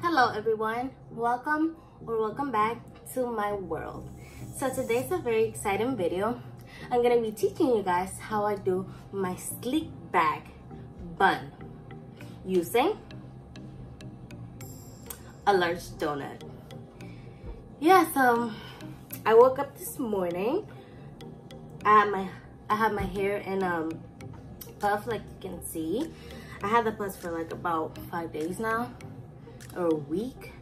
Hello everyone, welcome or welcome back to my world. So today's a very exciting video. I'm gonna be teaching you guys how I do my sleek back bun using a large donut. Yeah, so I woke up this morning. I had my I had my hair in um puff like you can see. I had the puff for like about five days now or a week.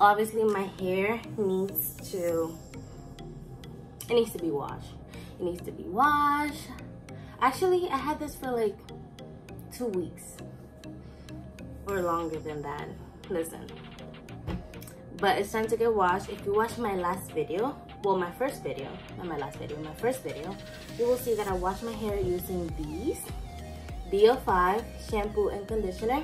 Obviously my hair needs to it needs to be washed. It needs to be washed. Actually, I had this for like two weeks or longer than that. Listen. But it's time to get washed. If you watch my last video, well, my first video, not my last video, my first video, you will see that I wash my hair using these VO5 shampoo and conditioner.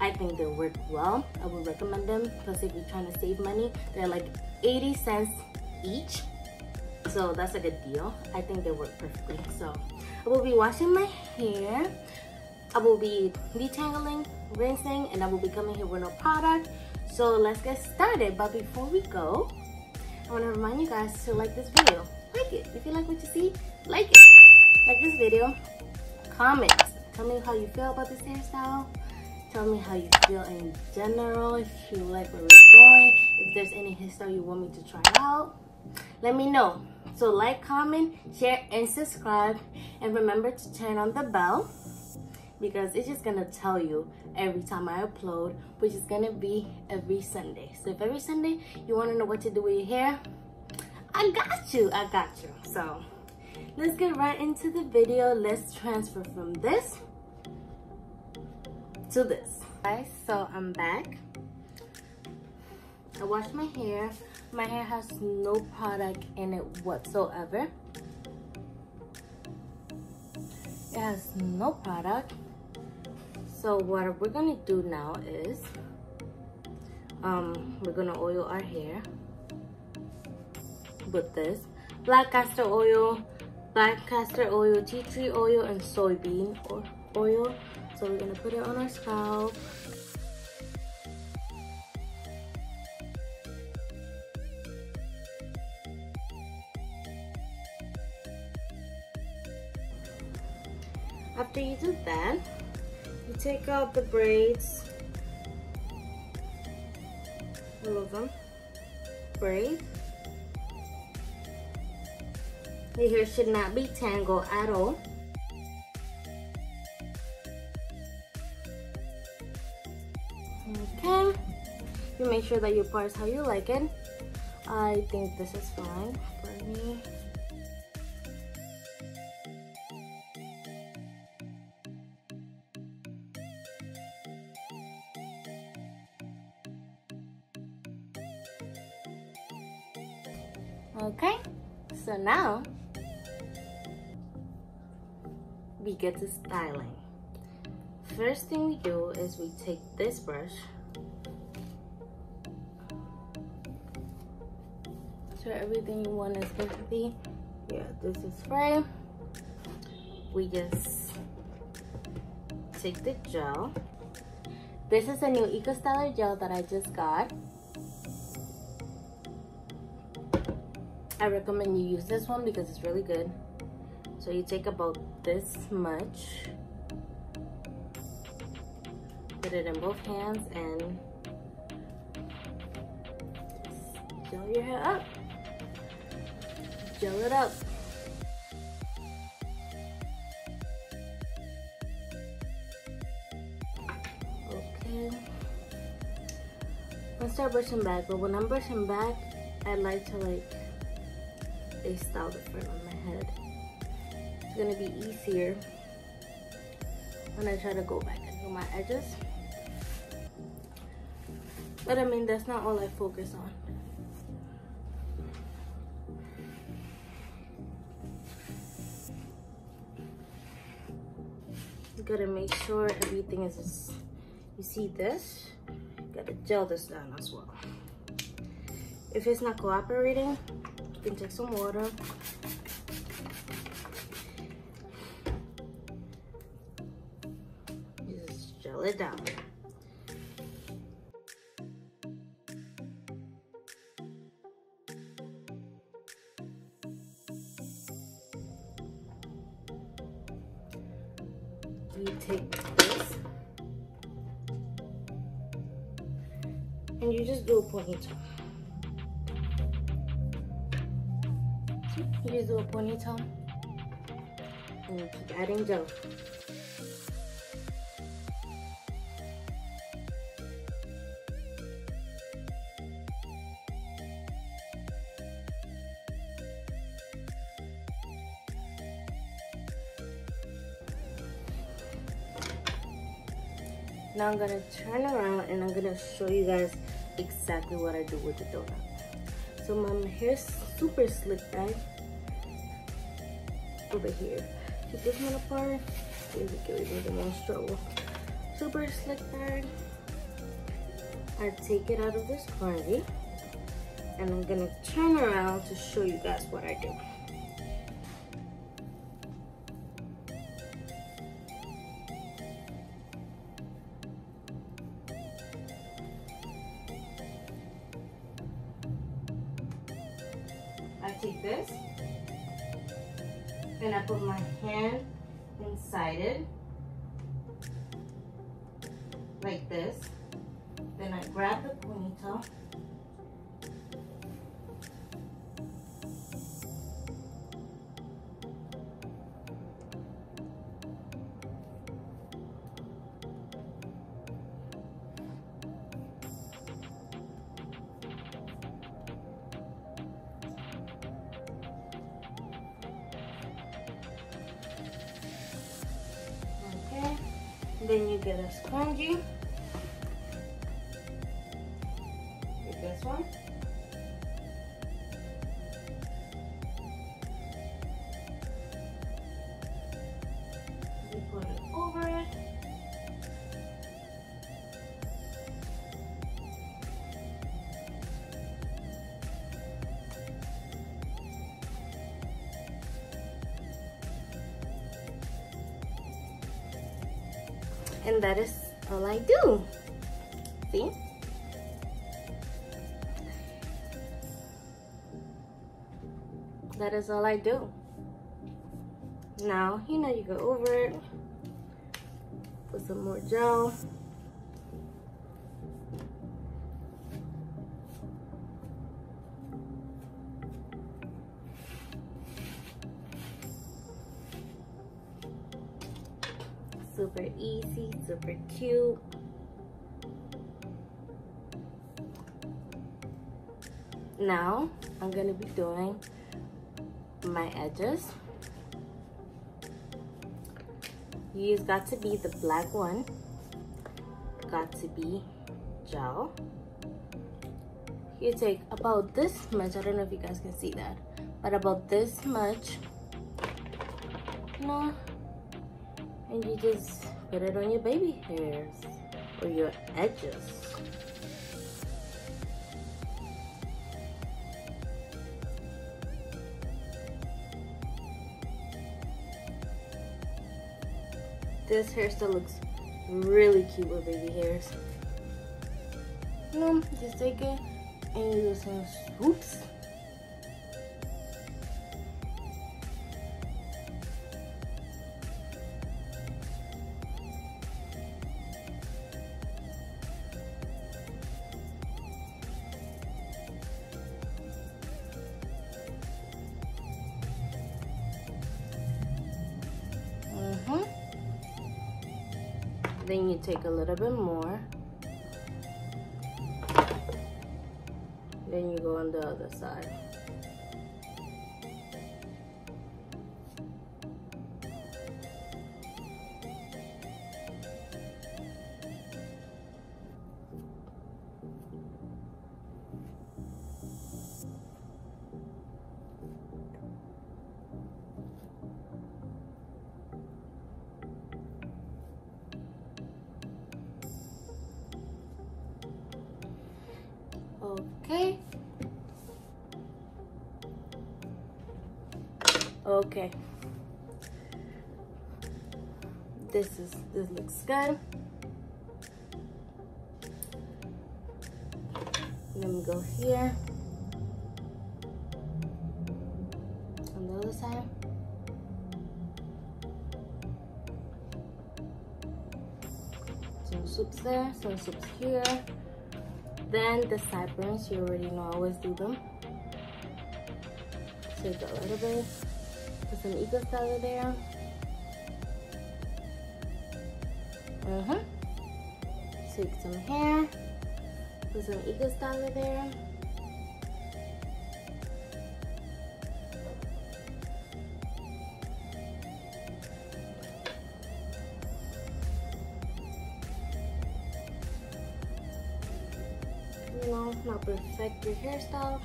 I think they work well. I would recommend them. Plus, if you're trying to save money, they're like 80 cents each. So that's a good deal. I think they work perfectly. So I will be washing my hair. I will be detangling, rinsing, and I will be coming here with no product. So let's get started. But before we go, I want to remind you guys to like this video. Like it. If you like what you see, like it. Like this video. Comment. Tell me how you feel about this hairstyle. Tell me how you feel in general. If you like where we're going. If there's any hairstyle you want me to try out. Let me know. So like, comment, share, and subscribe. And remember to turn on the bell because it's just gonna tell you every time I upload, which is gonna be every Sunday. So if every Sunday you wanna know what to do with your hair, I got you, I got you. So let's get right into the video. Let's transfer from this to this. Guys, so I'm back. I washed my hair. My hair has no product in it whatsoever. It has no product. So what we're gonna do now is um, we're gonna oil our hair with this black castor oil, black castor oil, tea tree oil, and soybean oil. So we're gonna put it on our scalp. After you do that, take out the braids, all of them, braid. Your hair should not be tangled at all. Okay, you make sure that you parse how you like it. I think this is fine for me. Okay, so now we get to styling. First thing we do is we take this brush. So everything you want is going to be, yeah, this is spray. We just take the gel. This is a new Eco Styler gel that I just got. I recommend you use this one because it's really good. So you take about this much, put it in both hands and gel your hair up. Gel it up. Okay. I start brushing back, but when I'm brushing back, I like to like a style different on my head. It's gonna be easier when I try to go back and do my edges. But I mean, that's not all I focus on. gotta make sure everything is, you see this? Gotta gel this down as well. If it's not cooperating, can take some water. Just gel it down. you take this and you just do a ponytail. You do a ponytail and keep adding gel. Now I'm gonna turn around and I'm gonna show you guys exactly what I do with the donut. So my hair's super slick back over here. Take this one apart. Give it, give it the most trouble. Super slick back. I take it out of this scrunchie and I'm gonna turn around to show you guys what I do. Take this. And I put my hand inside it. Like this. Then I grab the ponytail then you get a scrunchie. Get this one. And that is all I do. See? That is all I do. Now, you know, you go over it. Put some more gel. Super easy, super cute. Now, I'm gonna be doing my edges. Use got to be the black one. Got to be gel. You take about this much. I don't know if you guys can see that, but about this much. No, and you just put it on your baby hairs or your edges. This hairstyle looks really cute with baby hairs. Just take it and do some swoops. Then you take a little bit more. Then you go on the other side. Okay. Okay. This is this looks good. Let me go here. On the other side. Some soups there, some soups here. Then the sideburns, you already know I always do them. Take a little bit, put some eco styler there. Uh-huh. Take some hair, put some eco styler there. Know, not perfect your hairstyle.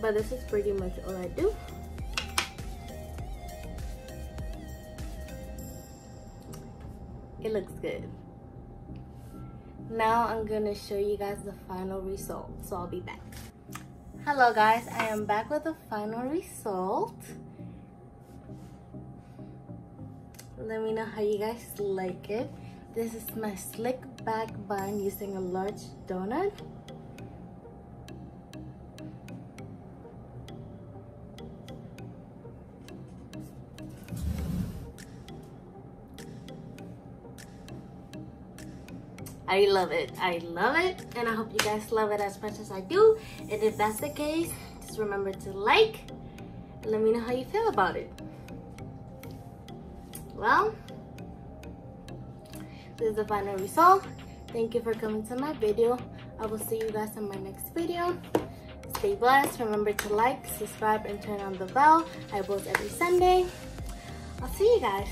But this is pretty much all I do. It looks good. Now I'm gonna show you guys the final result. So I'll be back. Hello guys, I am back with the final result. Let me know how you guys like it. This is my slick back bun using a large donut. I love it. I love it. And I hope you guys love it as much as I do. And if that's the case, just remember to like and let me know how you feel about it. Well, this is the final result. Thank you for coming to my video. I will see you guys in my next video. Stay blessed. Remember to like, subscribe, and turn on the bell. I post every Sunday. I'll see you guys.